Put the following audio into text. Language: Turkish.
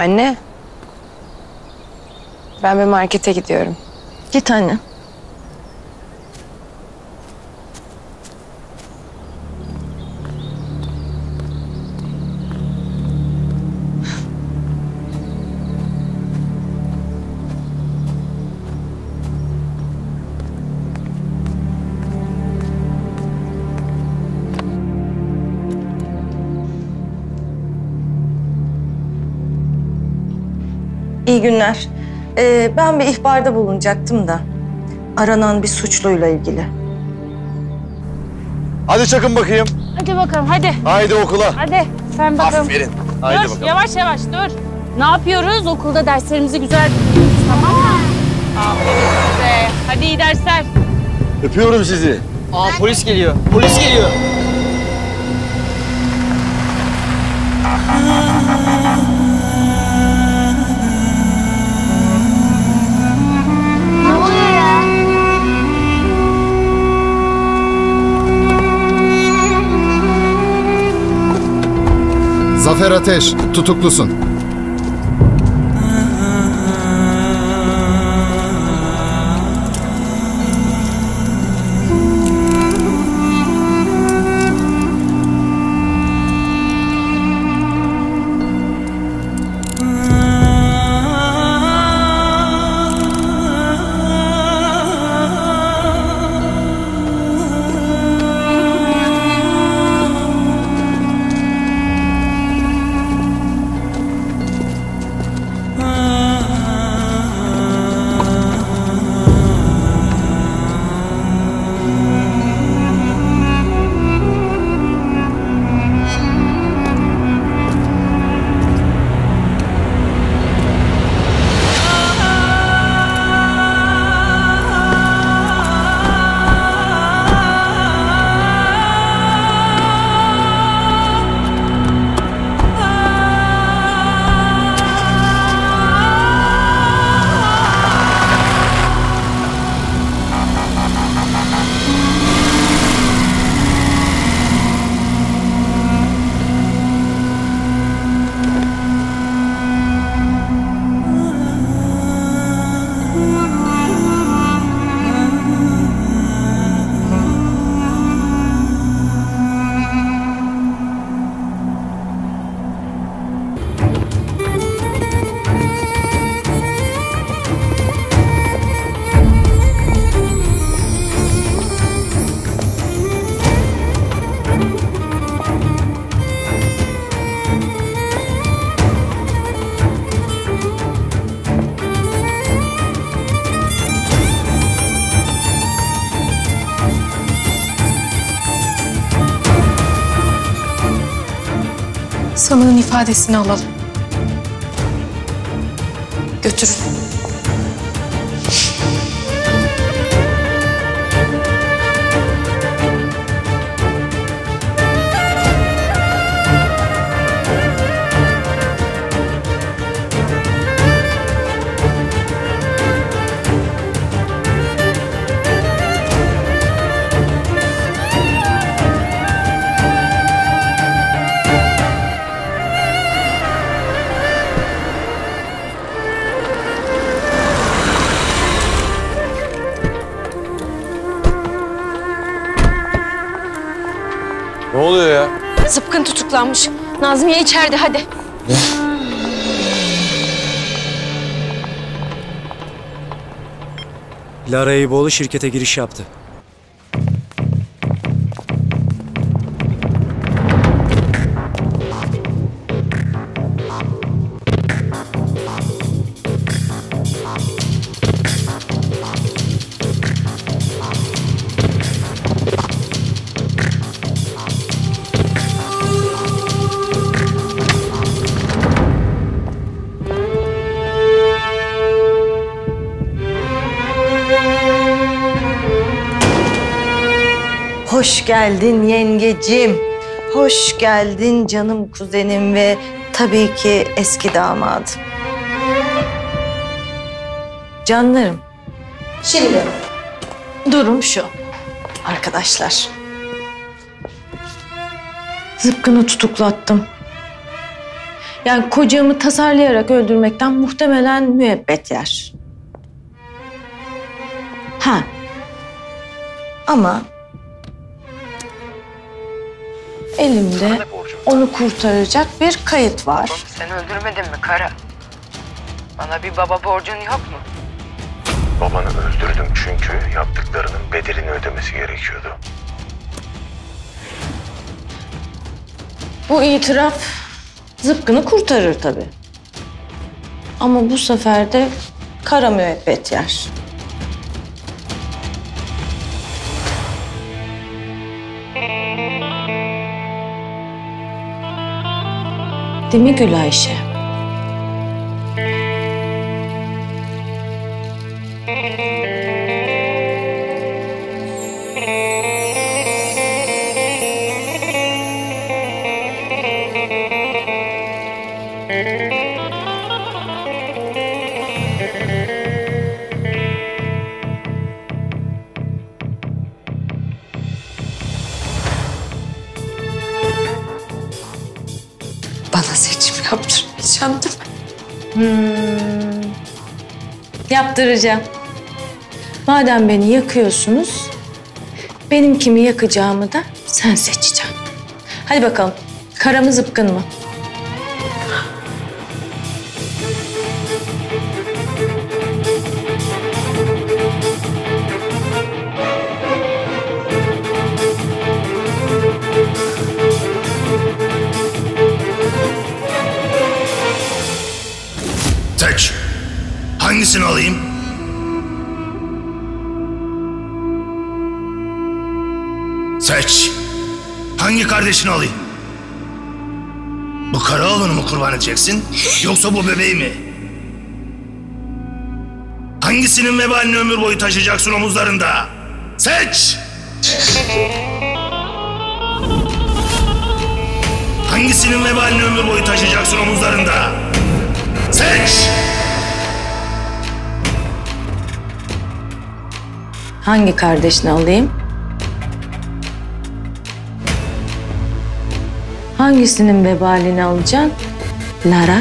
Anne. Ben bir markete gidiyorum. Git anne. İyi günler. Ee, ben bir ihbarda bulunacaktım da. Aranan bir suçluyla ilgili. Hadi çakın bakayım. Hadi bakalım hadi. Haydi okula. Hadi sen bakalım. Aferin. Haydi dur bakalım. yavaş yavaş dur. Ne yapıyoruz? Okulda derslerimizi güzel dinliyoruz tamam mı? Aferin size. Hadi iyi dersler. Öpüyorum sizi. Aa polis geliyor. Polis geliyor. Zafer Ateş, tutuklusun. Sanığın ifadesini alalım. Götürün. Ne oluyor ya? Zıpkın tutuklanmış. Nazmiye içeride hadi. Lara Eyüboğlu şirkete giriş yaptı. Hoş geldin yengecim. Hoş geldin canım kuzenim ve tabii ki eski damadım. Canlarım. Şimdi durum şu arkadaşlar. Zıpkını tutuklattım. Yani kocamı tasarlayarak öldürmekten muhtemelen müebbet yer. Ha. Ama elimde onu kurtaracak bir kayıt var. Sen öldürmedin mi kara? Bana bir baba borcun yok mu? Babanı öldürdüm çünkü yaptıklarının bedelini ödemesi gerekiyordu. Bu itiraf zıpkını kurtarır tabii. Ama bu sefer de kara müebbet yer. Değil mi Gül Ayşe? Bana mi? Hmm. Yaptıracağım. Madem beni yakıyorsunuz, benim kimi yakacağımı da sen seçeceksin. Hadi bakalım, kara mı zıpkın mı? Hangisini alayım? Seç. Hangi kardeşini alayım? Bu kara oğlunu mu kurban edeceksin? Yoksa bu bebeği mi? Hangisinin vebalini ömür boyu taşıyacaksın omuzlarında? Seç! Hangisinin vebalini ömür boyu taşıyacaksın omuzlarında? Seç! Hangi kardeşini alayım? Hangisinin vebalini alacaksın? Lara?